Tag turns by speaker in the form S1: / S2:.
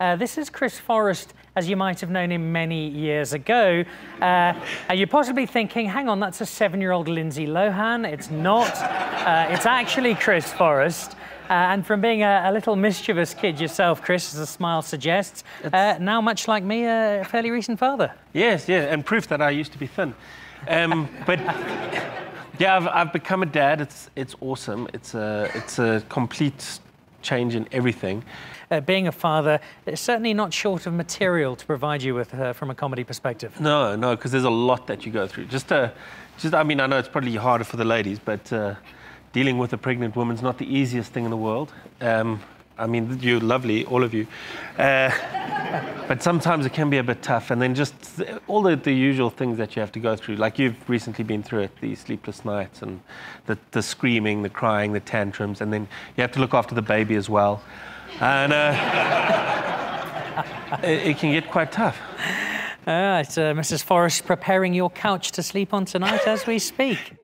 S1: Uh, this is Chris Forrest, as you might have known him many years ago. Uh, you're possibly thinking, hang on, that's a seven-year-old Lindsay Lohan. It's not. Uh, it's actually Chris Forrest. Uh, and from being a, a, little mischievous kid yourself, Chris, as the smile suggests, uh, now much like me, a fairly recent father.
S2: Yes, yeah, and proof that I used to be thin. Um, but yeah, I've, I've, become a dad. It's it's awesome. It's a it's a complete change in everything.
S1: Uh, being a father is certainly not short of material to provide you with uh, from a comedy perspective.
S2: No, no, because there's a lot that you go through. Just, uh, just I mean, I know it's probably harder for the ladies, but uh, dealing with a pregnant woman's not the easiest thing in the world. Um, I mean, you're lovely, all of you. But sometimes it can be a bit tough. And then just all the, the usual things that you have to go through. Like you've recently been through it, the sleepless nights and the, the screaming, the crying, the tantrums. And then you have to look after the baby as well. And uh, it, it, can get quite tough.
S1: All right, uh, Mrs. Forrest preparing your couch to sleep on tonight as we speak.